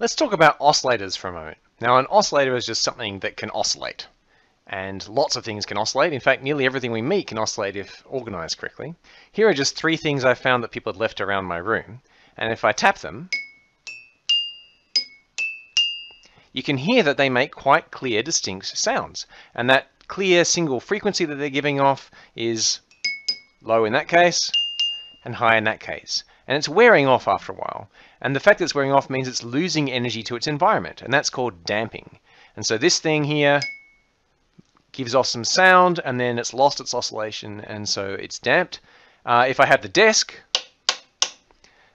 Let's talk about oscillators for a moment. Now an oscillator is just something that can oscillate. And lots of things can oscillate. In fact, nearly everything we meet can oscillate if organized correctly. Here are just three things I found that people had left around my room. And if I tap them, you can hear that they make quite clear, distinct sounds. And that clear single frequency that they're giving off is low in that case and high in that case. And it's wearing off after a while. And the fact that it's wearing off means it's losing energy to its environment, and that's called damping. And so this thing here gives off some sound, and then it's lost its oscillation, and so it's damped. Uh, if I have the desk,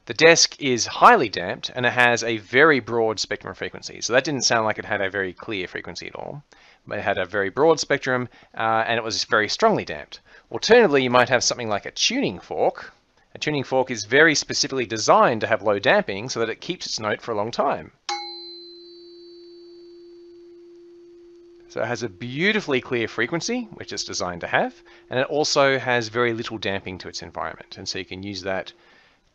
the desk is highly damped, and it has a very broad spectrum of frequencies. So that didn't sound like it had a very clear frequency at all. But it had a very broad spectrum, uh, and it was very strongly damped. Alternatively, you might have something like a tuning fork, a tuning fork is very specifically designed to have low damping so that it keeps its note for a long time. So it has a beautifully clear frequency, which it's designed to have, and it also has very little damping to its environment. And so you can use that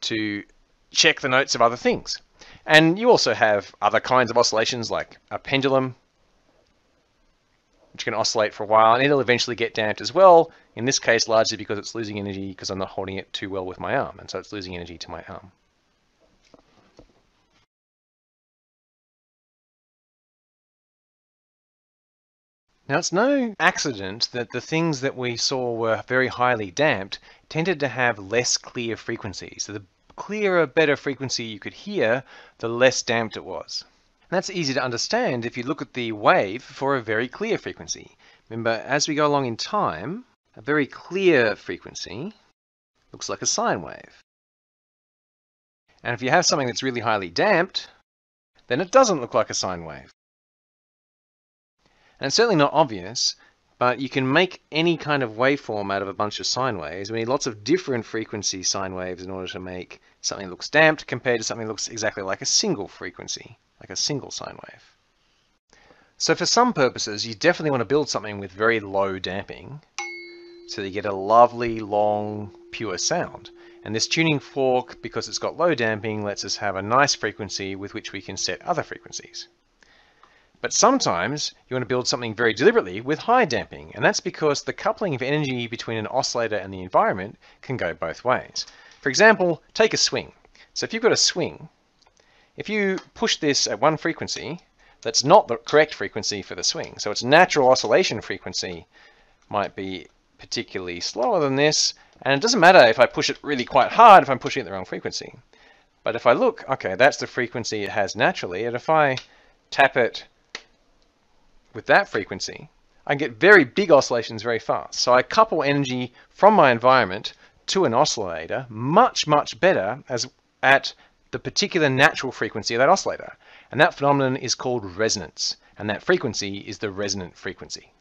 to check the notes of other things. And you also have other kinds of oscillations like a pendulum, which can oscillate for a while, and it'll eventually get damped as well, in this case largely because it's losing energy because I'm not holding it too well with my arm, and so it's losing energy to my arm. Now it's no accident that the things that we saw were very highly damped tended to have less clear frequencies. So the clearer, better frequency you could hear, the less damped it was. That's easy to understand if you look at the wave for a very clear frequency. Remember, as we go along in time, a very clear frequency looks like a sine wave. And if you have something that's really highly damped, then it doesn't look like a sine wave. And it's certainly not obvious, but you can make any kind of waveform out of a bunch of sine waves. We need lots of different frequency sine waves in order to make something that looks damped compared to something that looks exactly like a single frequency like a single sine wave. So for some purposes, you definitely want to build something with very low damping so you get a lovely, long, pure sound. And this tuning fork, because it's got low damping, lets us have a nice frequency with which we can set other frequencies. But sometimes you want to build something very deliberately with high damping, and that's because the coupling of energy between an oscillator and the environment can go both ways. For example, take a swing. So if you've got a swing, if you push this at one frequency, that's not the correct frequency for the swing. So its natural oscillation frequency might be particularly slower than this. And it doesn't matter if I push it really quite hard if I'm pushing at the wrong frequency. But if I look, okay, that's the frequency it has naturally. And if I tap it with that frequency, I get very big oscillations very fast. So I couple energy from my environment to an oscillator much, much better as at the particular natural frequency of that oscillator. And that phenomenon is called resonance. And that frequency is the resonant frequency.